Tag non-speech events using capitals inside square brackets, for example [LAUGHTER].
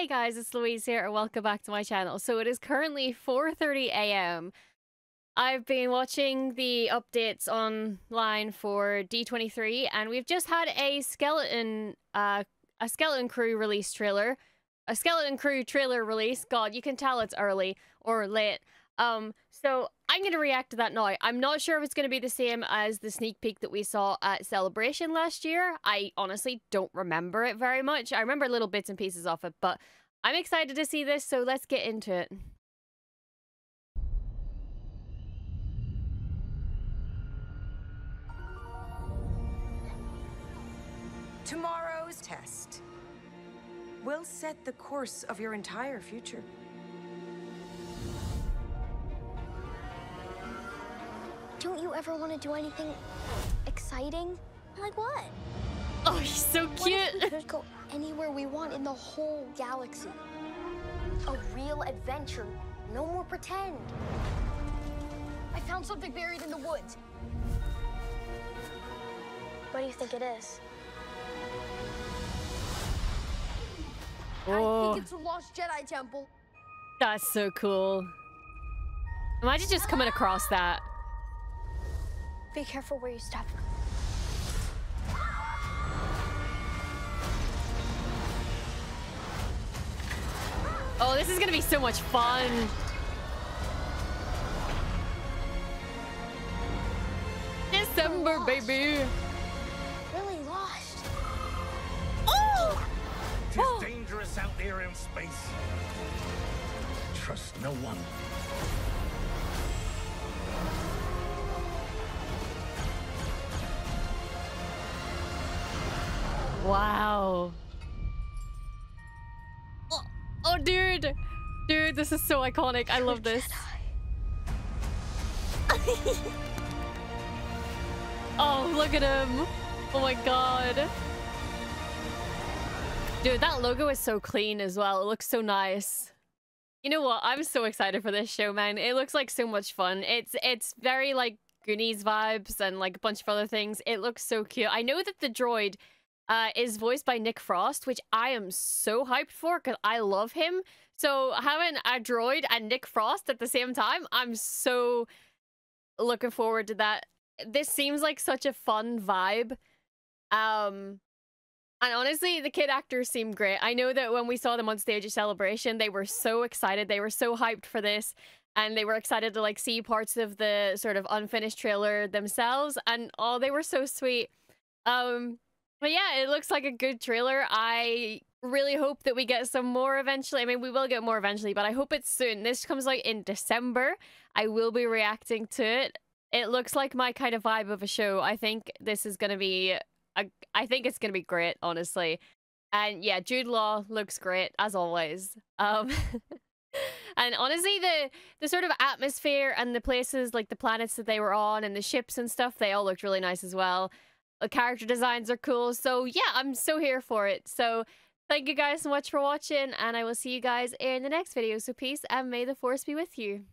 Hey guys, it's Louise here and welcome back to my channel. So it is currently 4.30 a.m. I've been watching the updates online for D23 and we've just had a skeleton uh a skeleton crew release trailer. A skeleton crew trailer release. God, you can tell it's early or late. Um, so I'm going to react to that now. I'm not sure if it's going to be the same as the sneak peek that we saw at Celebration last year. I honestly don't remember it very much. I remember little bits and pieces of it, but I'm excited to see this, so let's get into it. Tomorrow's test will set the course of your entire future. Don't you ever want to do anything exciting? Like what? Oh, he's so cute. could go anywhere we want in the whole galaxy? A real adventure. No more pretend. I found something buried in the woods. What do you think it is? I Oh, think it's a lost Jedi temple. that's so cool. Imagine just coming across that. Be careful where you step. Oh, this is gonna be so much fun. December, Lost. baby. Really lost. Oh! It is oh! dangerous out there in space. Trust no one. Wow. Oh, oh, dude. Dude, this is so iconic. I love this. [LAUGHS] oh, look at him. Oh my god. Dude, that logo is so clean as well. It looks so nice. You know what? I'm so excited for this show, man. It looks like so much fun. It's it's very like Goonies vibes and like a bunch of other things. It looks so cute. I know that the droid uh, is voiced by Nick Frost, which I am so hyped for because I love him. So having a droid and Nick Frost at the same time, I'm so looking forward to that. This seems like such a fun vibe. Um, and honestly, the kid actors seem great. I know that when we saw them on stage at Celebration, they were so excited. They were so hyped for this. And they were excited to like see parts of the sort of unfinished trailer themselves. And oh, they were so sweet. Um, but yeah, it looks like a good trailer. I really hope that we get some more eventually. I mean, we will get more eventually, but I hope it's soon. This comes out in December. I will be reacting to it. It looks like my kind of vibe of a show. I think this is going to be a, I think it's going to be great, honestly. And yeah, Jude Law looks great as always. Um [LAUGHS] And honestly, the the sort of atmosphere and the places like the planets that they were on and the ships and stuff, they all looked really nice as well. The character designs are cool. So yeah, I'm so here for it. So thank you guys so much for watching and I will see you guys in the next video. So peace and may the force be with you.